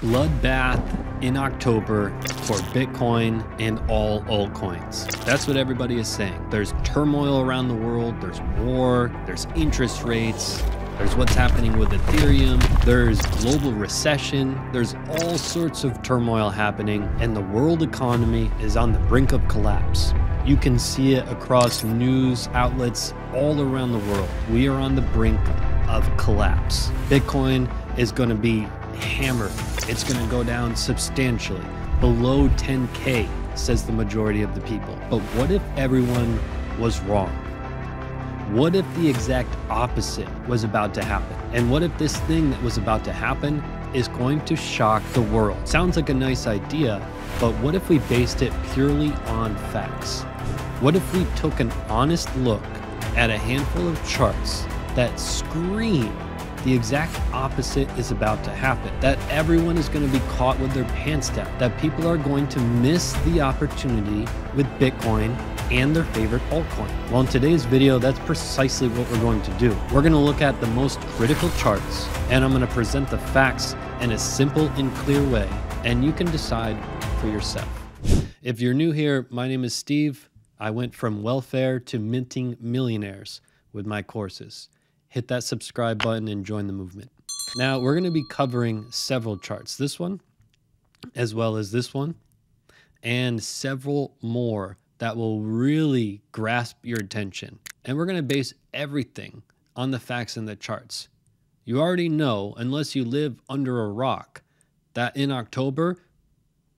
bloodbath in October for Bitcoin and all altcoins. That's what everybody is saying. There's turmoil around the world, there's war, there's interest rates, there's what's happening with Ethereum, there's global recession, there's all sorts of turmoil happening, and the world economy is on the brink of collapse. You can see it across news outlets all around the world. We are on the brink of collapse. Bitcoin is going to be hammered. It's going to go down substantially, below 10K, says the majority of the people. But what if everyone was wrong? What if the exact opposite was about to happen? And what if this thing that was about to happen is going to shock the world? Sounds like a nice idea, but what if we based it purely on facts? What if we took an honest look at a handful of charts that scream the exact opposite is about to happen. That everyone is going to be caught with their pants down. That people are going to miss the opportunity with Bitcoin and their favorite altcoin. Well, in today's video, that's precisely what we're going to do. We're going to look at the most critical charts, and I'm going to present the facts in a simple and clear way, and you can decide for yourself. If you're new here, my name is Steve. I went from welfare to minting millionaires with my courses hit that subscribe button and join the movement. Now, we're going to be covering several charts. This one, as well as this one, and several more that will really grasp your attention. And we're going to base everything on the facts in the charts. You already know, unless you live under a rock, that in October,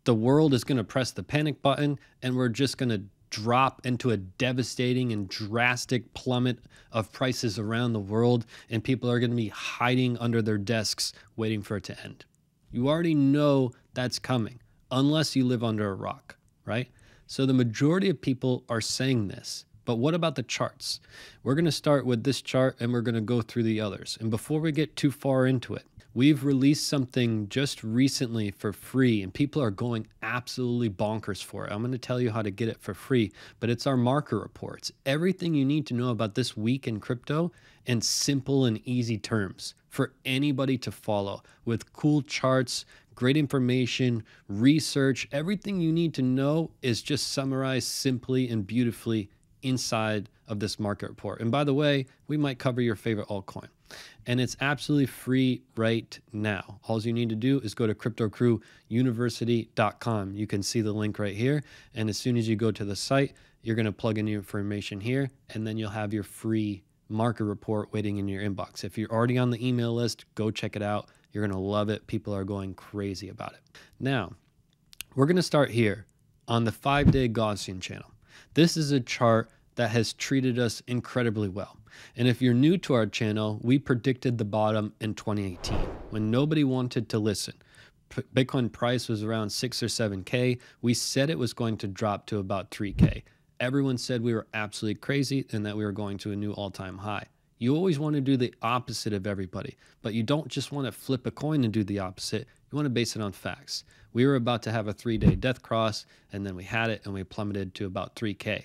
the world is going to press the panic button and we're just going to drop into a devastating and drastic plummet of prices around the world, and people are going to be hiding under their desks waiting for it to end. You already know that's coming, unless you live under a rock, right? So the majority of people are saying this. But what about the charts? We're going to start with this chart and we're going to go through the others. And before we get too far into it, We've released something just recently for free, and people are going absolutely bonkers for it. I'm going to tell you how to get it for free, but it's our market reports. Everything you need to know about this week in crypto in simple and easy terms for anybody to follow with cool charts, great information, research. Everything you need to know is just summarized simply and beautifully inside of this market report. And by the way, we might cover your favorite altcoin and it's absolutely free right now. All you need to do is go to cryptocrewuniversity.com. You can see the link right here. And as soon as you go to the site, you're going to plug in your information here, and then you'll have your free market report waiting in your inbox. If you're already on the email list, go check it out. You're going to love it. People are going crazy about it. Now, we're going to start here on the five day Gaussian channel. This is a chart that has treated us incredibly well. And if you're new to our channel, we predicted the bottom in 2018 when nobody wanted to listen. Bitcoin price was around 6 or 7K. We said it was going to drop to about 3K. Everyone said we were absolutely crazy and that we were going to a new all time high. You always want to do the opposite of everybody, but you don't just want to flip a coin and do the opposite. You want to base it on facts. We were about to have a three day death cross, and then we had it and we plummeted to about 3K.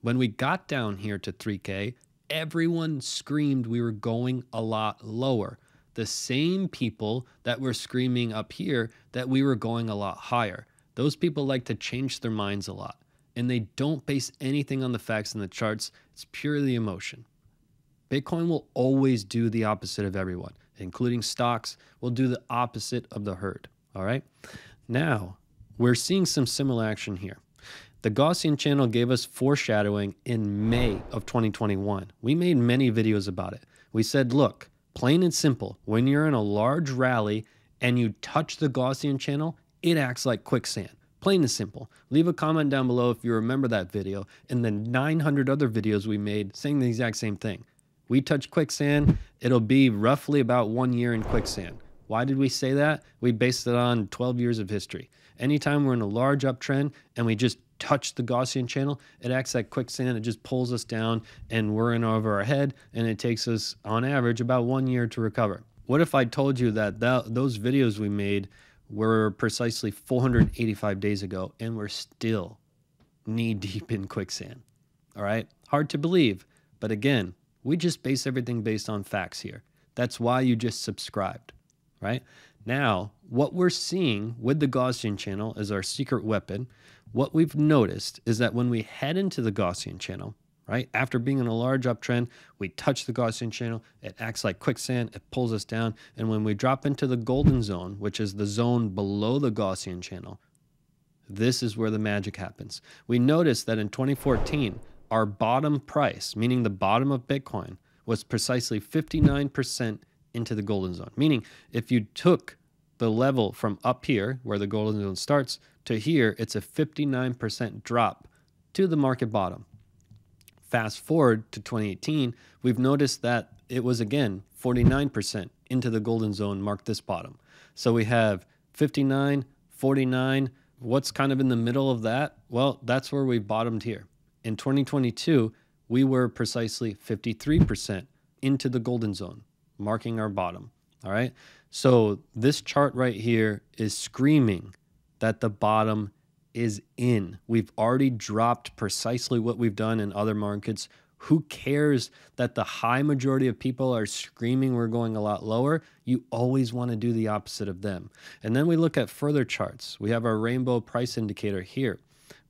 When we got down here to 3K, everyone screamed we were going a lot lower. The same people that were screaming up here that we were going a lot higher. Those people like to change their minds a lot and they don't base anything on the facts and the charts. It's purely emotion. Bitcoin will always do the opposite of everyone, including stocks, will do the opposite of the herd. All right. Now, we're seeing some similar action here. The Gaussian channel gave us foreshadowing in May of 2021. We made many videos about it. We said, look, plain and simple, when you're in a large rally and you touch the Gaussian channel, it acts like quicksand. Plain and simple. Leave a comment down below if you remember that video and the 900 other videos we made saying the exact same thing. We touch quicksand, it'll be roughly about one year in quicksand. Why did we say that? We based it on 12 years of history. Anytime we're in a large uptrend and we just touch the Gaussian channel, it acts like quicksand. It just pulls us down and we're in over our head. And it takes us, on average, about one year to recover. What if I told you that, that those videos we made were precisely 485 days ago and we're still knee deep in quicksand? All right. Hard to believe. But again, we just base everything based on facts here. That's why you just subscribed, right? Now, what we're seeing with the Gaussian channel is our secret weapon. What we've noticed is that when we head into the Gaussian channel, right, after being in a large uptrend, we touch the Gaussian channel, it acts like quicksand, it pulls us down. And when we drop into the golden zone, which is the zone below the Gaussian channel, this is where the magic happens. We noticed that in 2014, our bottom price, meaning the bottom of Bitcoin, was precisely 59% into the golden zone. Meaning, if you took the level from up here, where the golden zone starts, to here, it's a 59% drop to the market bottom. Fast forward to 2018, we've noticed that it was again 49% into the golden zone, marked this bottom. So we have 59, 49. What's kind of in the middle of that? Well, that's where we bottomed here. In 2022, we were precisely 53% into the golden zone, marking our bottom. All right. So this chart right here is screaming that the bottom is in. We've already dropped precisely what we've done in other markets. Who cares that the high majority of people are screaming we're going a lot lower? You always want to do the opposite of them. And then we look at further charts. We have our rainbow price indicator here.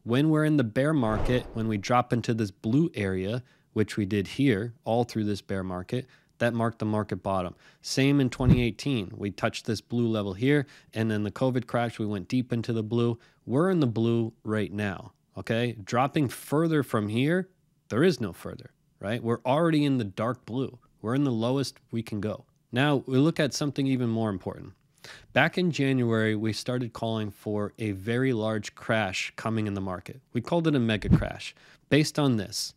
When we're in the bear market, when we drop into this blue area, which we did here all through this bear market, that marked the market bottom. Same in 2018. We touched this blue level here, and then the COVID crash, we went deep into the blue. We're in the blue right now. Okay. Dropping further from here, there is no further, right? We're already in the dark blue. We're in the lowest we can go. Now we look at something even more important. Back in January, we started calling for a very large crash coming in the market. We called it a mega crash. Based on this,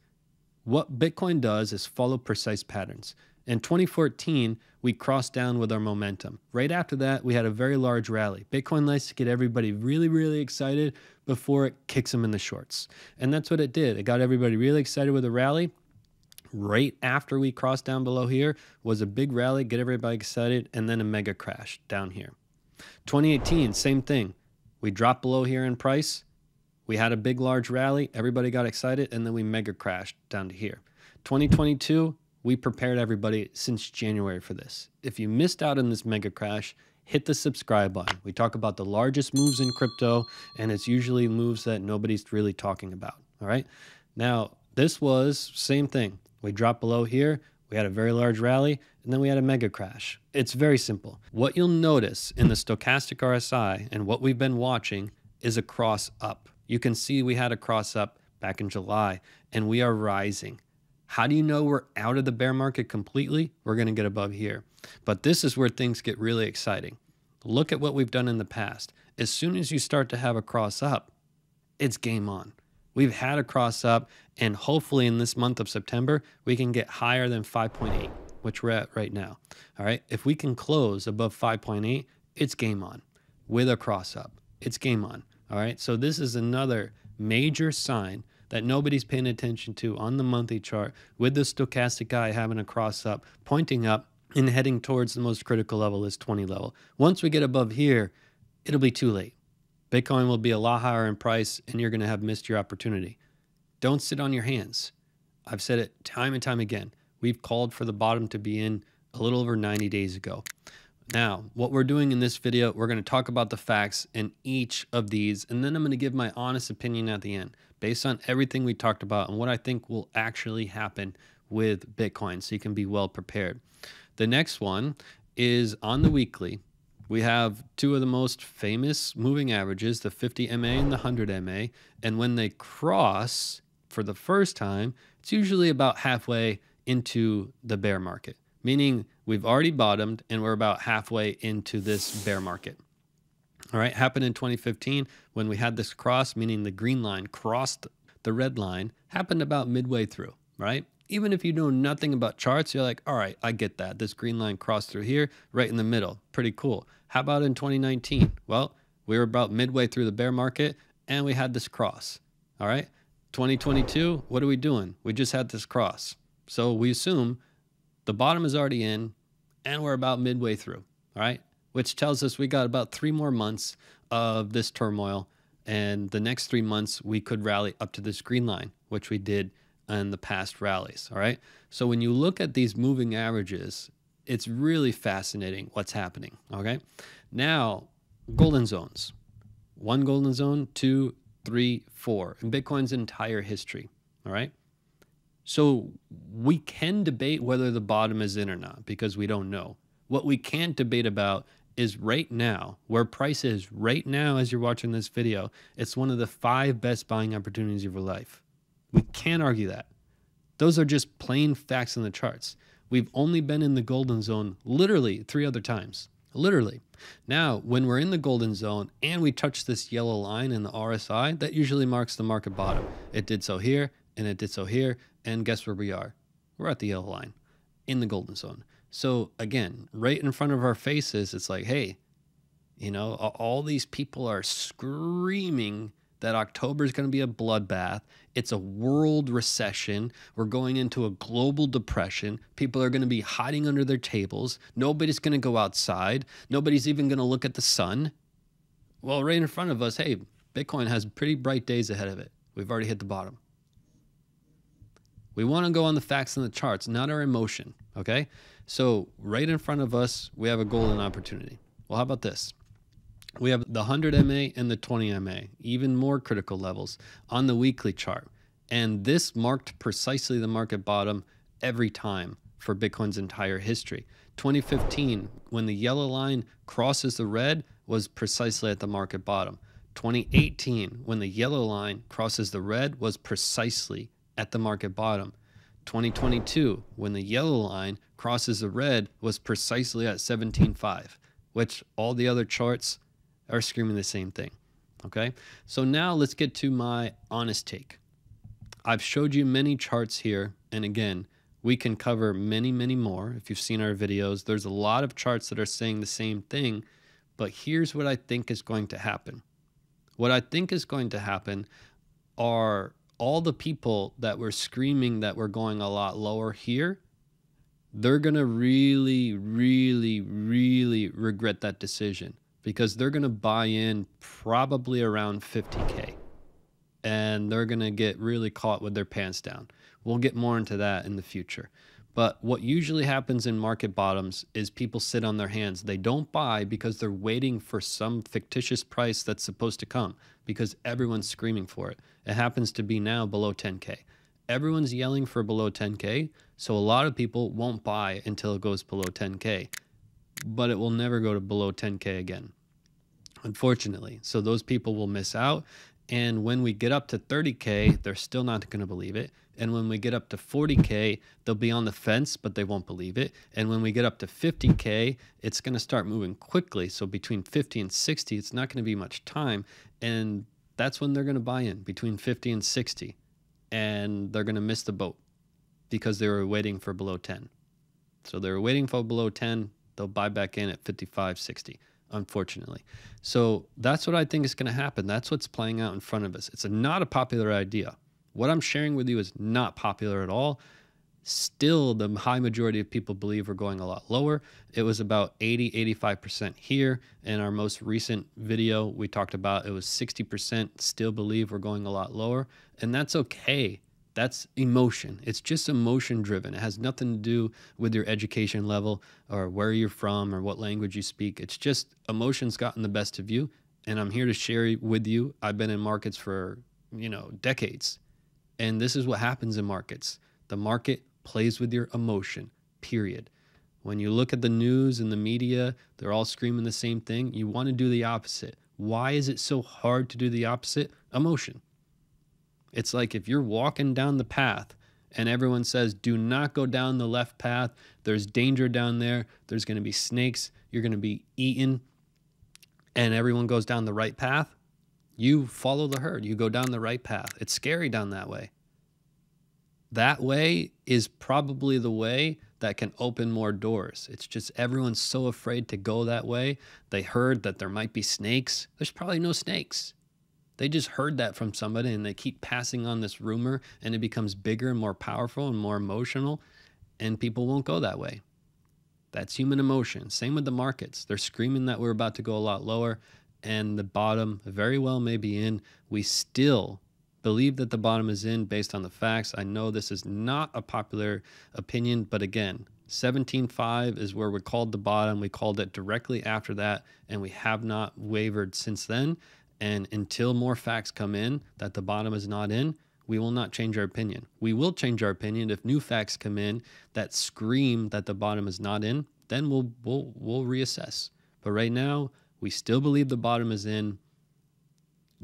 what Bitcoin does is follow precise patterns. In 2014, we crossed down with our momentum. Right after that, we had a very large rally. Bitcoin likes to get everybody really, really excited before it kicks them in the shorts. And that's what it did. It got everybody really excited with a rally. Right after we crossed down below here was a big rally, get everybody excited, and then a mega crash down here. 2018, same thing. We dropped below here in price. We had a big, large rally. Everybody got excited, and then we mega crashed down to here. 2022, we prepared everybody since January for this. If you missed out on this mega crash, hit the subscribe button. We talk about the largest moves in crypto, and it's usually moves that nobody's really talking about. All right. Now, this was same thing. We dropped below here. We had a very large rally, and then we had a mega crash. It's very simple. What you'll notice in the stochastic RSI and what we've been watching is a cross up. You can see we had a cross up back in July, and we are rising. How do you know we're out of the bear market completely? We're going to get above here. But this is where things get really exciting. Look at what we've done in the past. As soon as you start to have a cross up, it's game on. We've had a cross up, and hopefully in this month of September, we can get higher than 5.8, which we're at right now. All right. If we can close above 5.8, it's game on with a cross up. It's game on. All right. So this is another major sign that nobody's paying attention to on the monthly chart with the stochastic guy having a cross up, pointing up and heading towards the most critical level is 20 level. Once we get above here, it'll be too late. Bitcoin will be a lot higher in price and you're going to have missed your opportunity. Don't sit on your hands. I've said it time and time again. We've called for the bottom to be in a little over 90 days ago. Now, what we're doing in this video, we're going to talk about the facts in each of these, and then I'm going to give my honest opinion at the end based on everything we talked about and what I think will actually happen with Bitcoin so you can be well prepared. The next one is on the weekly. We have two of the most famous moving averages, the 50 MA and the 100 MA. And when they cross for the first time, it's usually about halfway into the bear market meaning we've already bottomed and we're about halfway into this bear market. All right, happened in 2015 when we had this cross, meaning the green line crossed the red line, happened about midway through, right? Even if you know nothing about charts, you're like, all right, I get that. This green line crossed through here, right in the middle. Pretty cool. How about in 2019? Well, we were about midway through the bear market and we had this cross. All right. 2022, what are we doing? We just had this cross. So we assume the bottom is already in, and we're about midway through, all right? Which tells us we got about three more months of this turmoil. And the next three months, we could rally up to this green line, which we did in the past rallies, all right? So when you look at these moving averages, it's really fascinating what's happening. Okay. Now, golden zones one golden zone, two, three, four in Bitcoin's entire history. All right. So we can debate whether the bottom is in or not because we don't know. What we can't debate about is right now, where price is right now as you're watching this video, it's one of the five best buying opportunities of your life. We can't argue that. Those are just plain facts in the charts. We've only been in the golden zone literally three other times. Literally. Now, when we're in the golden zone and we touch this yellow line in the RSI, that usually marks the market bottom. It did so here and it did so here. And guess where we are? We're at the yellow line in the golden zone. So again, right in front of our faces, it's like, hey, you know, all these people are screaming that October is going to be a bloodbath. It's a world recession. We're going into a global depression. People are going to be hiding under their tables. Nobody's going to go outside. Nobody's even going to look at the sun. Well, right in front of us, hey, Bitcoin has pretty bright days ahead of it. We've already hit the bottom. We want to go on the facts and the charts, not our emotion. Okay. So, right in front of us, we have a golden opportunity. Well, how about this? We have the 100 MA and the 20 MA, even more critical levels on the weekly chart. And this marked precisely the market bottom every time for Bitcoin's entire history. 2015, when the yellow line crosses the red, was precisely at the market bottom. 2018, when the yellow line crosses the red, was precisely at the market bottom. 2022, when the yellow line crosses the red, was precisely at 17.5, which all the other charts are screaming the same thing. Okay, so now let's get to my honest take. I've showed you many charts here, and again, we can cover many, many more. If you've seen our videos, there's a lot of charts that are saying the same thing, but here's what I think is going to happen. What I think is going to happen are all the people that were screaming that we're going a lot lower here, they're going to really, really, really regret that decision because they're going to buy in probably around 50K and they're going to get really caught with their pants down. We'll get more into that in the future. But what usually happens in market bottoms is people sit on their hands. They don't buy because they're waiting for some fictitious price that's supposed to come because everyone's screaming for it. It happens to be now below 10K. Everyone's yelling for below 10K, so a lot of people won't buy until it goes below 10K but it will never go to below 10K again, unfortunately. So those people will miss out. And when we get up to 30K, they're still not going to believe it. And when we get up to 40K, they'll be on the fence, but they won't believe it. And when we get up to 50K, it's going to start moving quickly. So between 50 and 60, it's not going to be much time. And that's when they're going to buy in between 50 and 60. And they're going to miss the boat because they were waiting for below 10. So they were waiting for below 10 they'll buy back in at 55, 60, unfortunately. So that's what I think is going to happen. That's what's playing out in front of us. It's a, not a popular idea. What I'm sharing with you is not popular at all. Still, the high majority of people believe we're going a lot lower. It was about 80, 85% here. In our most recent video, we talked about it was 60% still believe we're going a lot lower. And that's okay that's emotion. It's just emotion driven. It has nothing to do with your education level or where you're from or what language you speak. It's just emotions gotten the best of you. And I'm here to share with you. I've been in markets for, you know, decades. And this is what happens in markets. The market plays with your emotion, period. When you look at the news and the media, they're all screaming the same thing. You want to do the opposite. Why is it so hard to do the opposite? Emotion. It's like if you're walking down the path and everyone says, do not go down the left path, there's danger down there, there's going to be snakes, you're going to be eaten, and everyone goes down the right path, you follow the herd, you go down the right path. It's scary down that way. That way is probably the way that can open more doors. It's just everyone's so afraid to go that way. They heard that there might be snakes. There's probably no snakes. They just heard that from somebody and they keep passing on this rumor and it becomes bigger and more powerful and more emotional, and people won't go that way. That's human emotion. Same with the markets. They're screaming that we're about to go a lot lower, and the bottom very well may be in. We still believe that the bottom is in based on the facts. I know this is not a popular opinion, but again, 17.5 is where we called the bottom. We called it directly after that, and we have not wavered since then. And until more facts come in that the bottom is not in, we will not change our opinion. We will change our opinion if new facts come in that scream that the bottom is not in. Then we'll we'll we'll reassess. But right now, we still believe the bottom is in.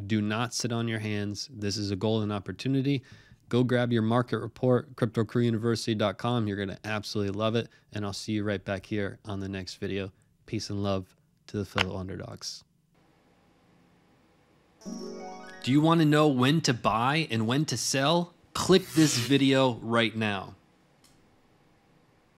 Do not sit on your hands. This is a golden opportunity. Go grab your market report, cryptocrewuniversity.com. You're going to absolutely love it. And I'll see you right back here on the next video. Peace and love to the fellow underdogs. Do you want to know when to buy and when to sell? Click this video right now.